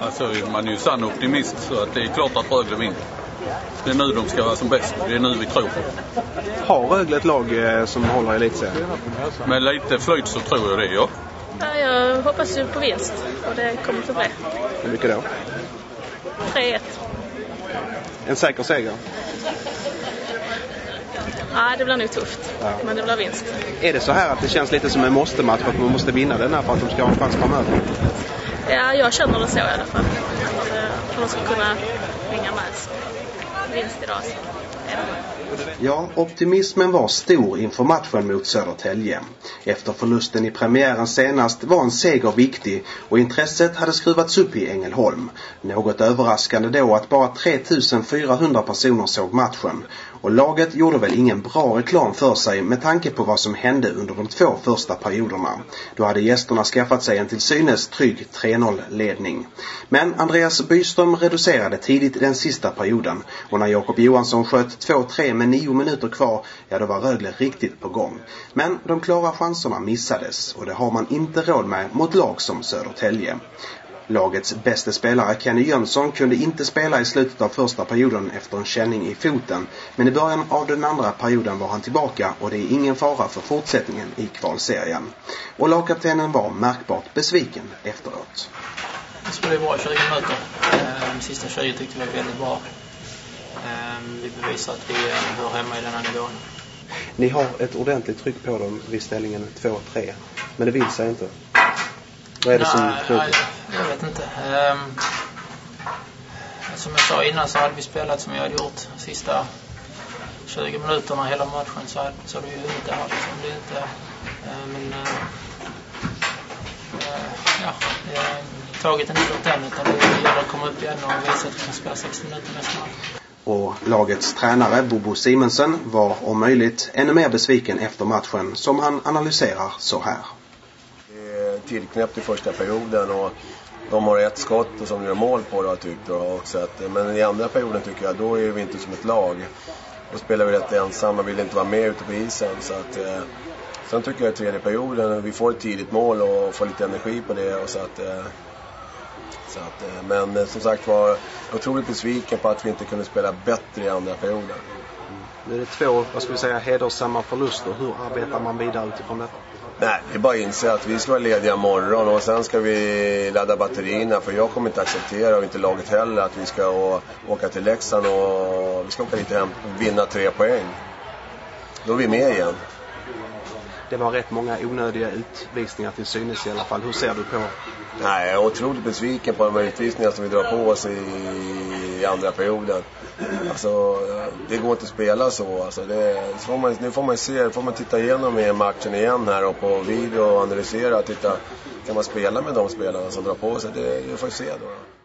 Alltså man är ju sann optimist så att det är klart att Rögle vinner. Det är nu de ska vara som bäst. Det är nu vi tror. Har Rögle ett lag eh, som håller elitserien? Med lite flyt så tror jag det, ja. Ja, jag hoppas ju på vinst och det kommer att bli. Hur mycket då? 3-1. En säker seger? Ja, det blir nog tufft. Ja. Men det blir vinst. Är det så här att det känns lite som en måste-match att man måste vinna den här för att de ska ha en chans framöver? Ja, jag känner det så i alla fall. Att eh, de ska kunna hänga med. Vinst idag så Ja, optimismen var stor inför matchen mot Södertälje. Efter förlusten i premiären senast var en seger viktig och intresset hade skruvats upp i Ängelholm. Något överraskande då att bara 3400 personer såg matchen. Och laget gjorde väl ingen bra reklam för sig med tanke på vad som hände under de två första perioderna. Då hade gästerna skaffat sig en till synes trygg 3-0 ledning. Men Andreas Byström reducerade tidigt i den sista perioden och när Jakob Johansson sköt 2-3 med nio minuter kvar, ja då var Rögle riktigt på gång. Men de klara chanserna missades och det har man inte råd med mot lag som Södertälje. Lagets bästa spelare Kenny Jönsson kunde inte spela i slutet av första perioden efter en känning i foten. Men i början av den andra perioden var han tillbaka och det är ingen fara för fortsättningen i kvalserien. Och lagkaptenen var märkbart besviken efteråt. Det spelade bra i 20 minuter. De sista 20 tyckte vi var väldigt bra. Eh, Vi bevisar att vi eh, hör hemma i den här nivån. Ni har ett ordentligt tryck på dem vid ställningen 2-3. Men det vill sig inte. Vad är det som Nej, knuter? nej, jag vet inte. Ehm, som jag sa innan så hade vi spelat som vi hade gjort de sista 20 minuterna hela matchen så så hade vi vunnit det här. Liksom. Det är inte, eh, men eh, eh, ja, är inte gjort än utan det gäller att komma upp igen och visa att vi kan spela 60 minuter nästa match. Och lagets tränare Bobo Simonsen var om möjligt ännu mer besviken efter matchen som han analyserar så här. Det är tillknäppt i första perioden och de har ett skott och som gör mål på det jag tyckt. Och så att, men i andra perioden tycker jag då är vi inte som ett lag. Då spelar vi rätt ensamma, vill inte vara med ute på isen. Så att, eh, sen tycker jag i tredje perioden, vi får ett tidigt mål och får lite energi på det. Och så att, eh, så att, eh, men eh, som sagt var otroligt besviken på att vi inte kunde spela bättre i andra perioden. Nu är det två, vad ska vi säga, hedersamma förluster. Hur arbetar man vidare utifrån detta? Nej, det är bara att inse att vi ska vara lediga imorgon och sen ska vi ladda batterierna för jag kommer inte acceptera och inte laget heller att vi ska åka till Leksand och vi ska åka dit och vinna tre poäng. Då är vi med igen. Det var rätt många onödiga utvisningar till synes i alla fall. Hur ser du på Nej, jag är otroligt besviken på de här utvisningarna som vi drar på oss i, i andra perioden. Alltså, det går inte att spela så. Alltså, det, så får man, nu får man se, får man titta igenom i matchen igen här och på video och analysera. Titta, kan man spela med de spelarna som drar på sig? Det, det får vi se då.